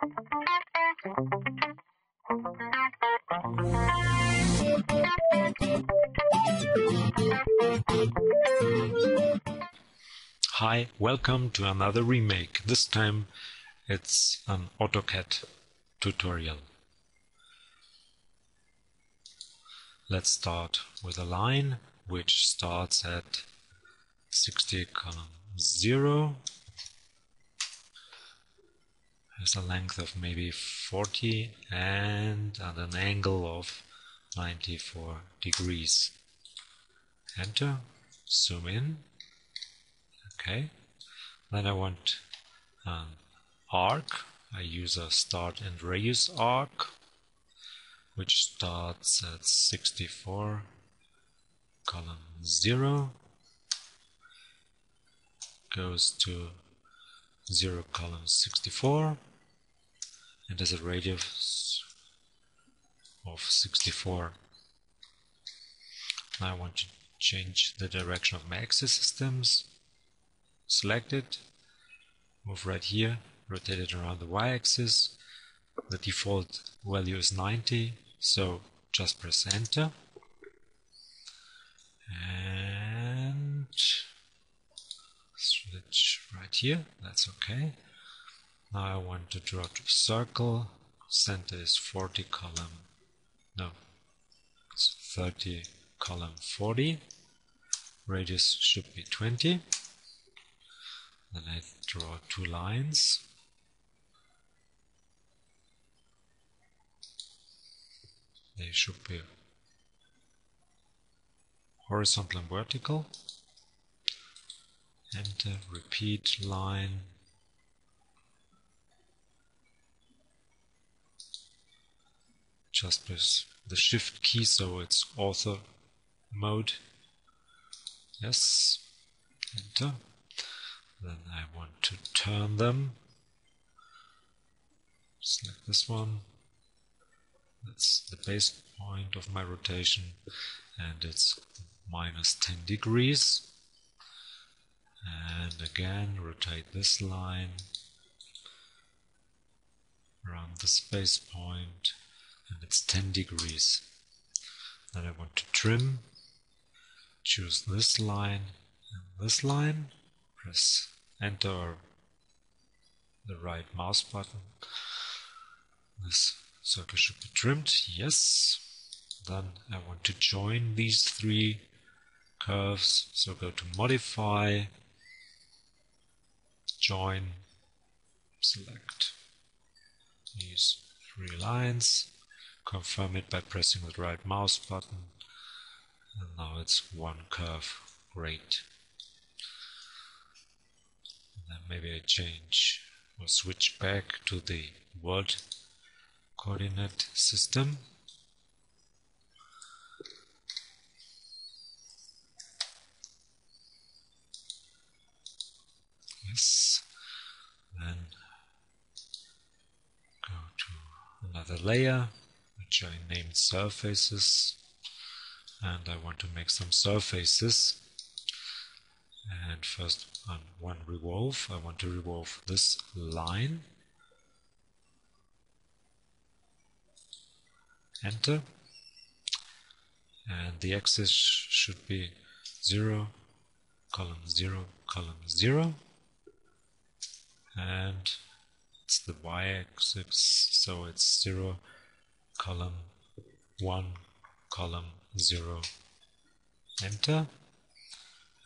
Hi, welcome to another remake. This time it's an AutoCAD tutorial. Let's start with a line which starts at 60 column 0 has a length of maybe 40 and at an angle of 94 degrees. Enter, zoom in, okay. Then I want an arc. I use a start and radius arc, which starts at 64 column 0 goes to 0 column 64 and has a radius of 64. Now I want to change the direction of my axis systems. Select it, move right here, rotate it around the y-axis. The default value is 90, so just press enter. And switch right here, that's okay. Now I want to draw a circle. Center is 40 column, no, it's 30 column 40. Radius should be 20. Then I draw two lines. They should be horizontal and vertical. Enter, repeat line just press the shift key so it's ortho mode. Yes. Enter. Then I want to turn them. Select this one. That's the base point of my rotation and it's minus 10 degrees. And again rotate this line. Around the space point and it's 10 degrees. Then I want to trim, choose this line and this line, press enter. The right mouse button. This circle should be trimmed, yes. Then I want to join these three curves, so go to modify, join, select these three lines confirm it by pressing the right mouse button. And now it's one curve. Great. And then maybe I change or switch back to the world coordinate system. Yes. Then go to another layer which I named surfaces. And I want to make some surfaces. And first on one revolve I want to revolve this line. Enter. And the axis should be 0 column 0 column 0 and it's the y-axis so it's 0 column 1 column 0 enter.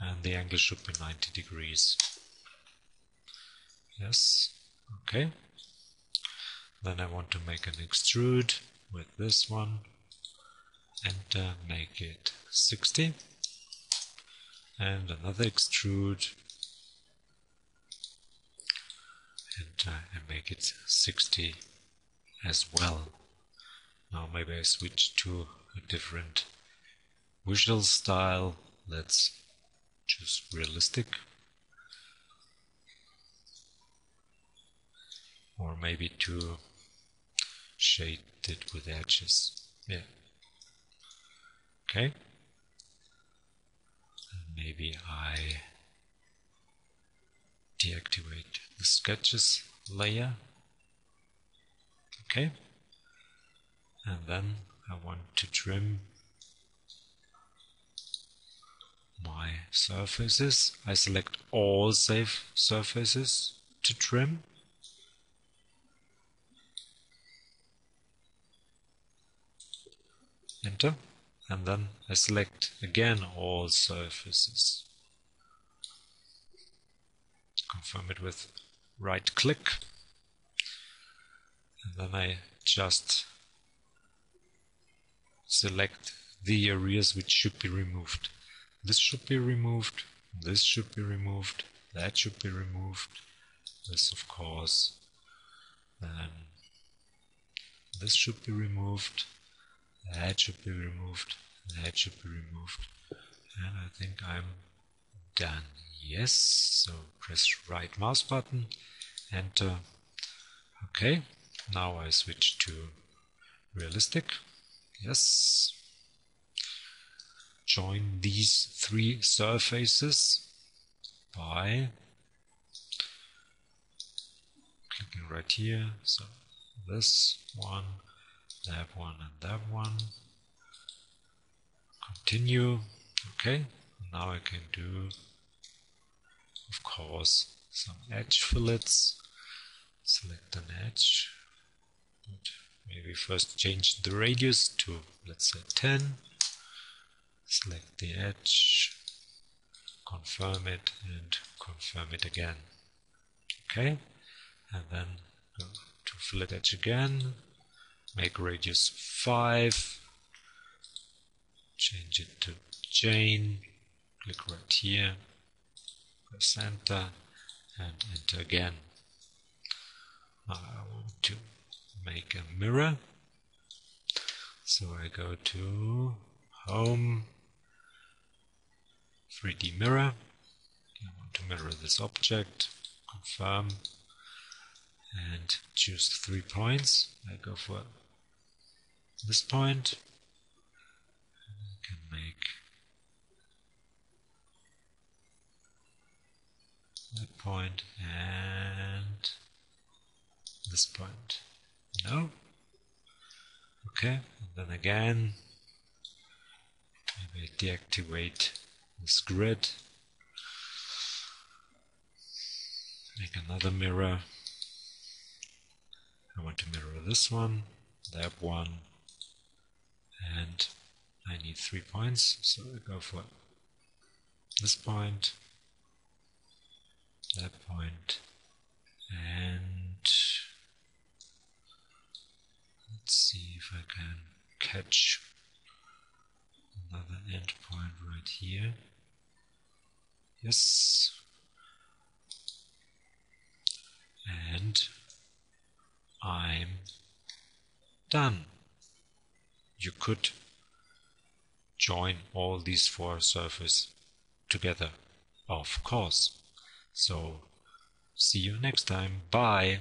And the angle should be 90 degrees. Yes. Okay. Then I want to make an extrude with this one. Enter. Make it 60 and another extrude. Enter and make it 60 as well now maybe I switch to a different visual style. Let's choose realistic. Or maybe to shade it with edges. Yeah. Okay. And maybe I deactivate the sketches layer Okay. And then I want to trim my surfaces. I select all safe surfaces to trim. Enter. And then I select again all surfaces. Confirm it with right click. And then I just select the areas which should be removed. This should be removed, this should be removed, that should be removed, this of course, then this should be removed, that should be removed, that should be removed, and I think I'm done. Yes, so press right mouse button, enter. Okay, now I switch to realistic. Yes, join these three surfaces by clicking right here. So this one, that one, and that one. Continue. Okay, now I can do, of course, some edge fillets. Select an edge. Maybe first change the radius to, let's say, 10 select the edge, confirm it and confirm it again. Okay, and then go to fillet edge again, make radius 5, change it to chain, click right here, press enter and enter again. I want to make a mirror, so I go to home 3D mirror. I want to mirror this object, confirm, and choose three points. I go for this point. I can make that point and this point. No. Okay, and then again, maybe deactivate this grid. Make another mirror. I want to mirror this one, that one, and I need three points, so I go for this point, that point, and let's see if I can catch another endpoint right here. Yes. And I'm done. You could join all these four surfaces together, of course. So, see you next time. Bye.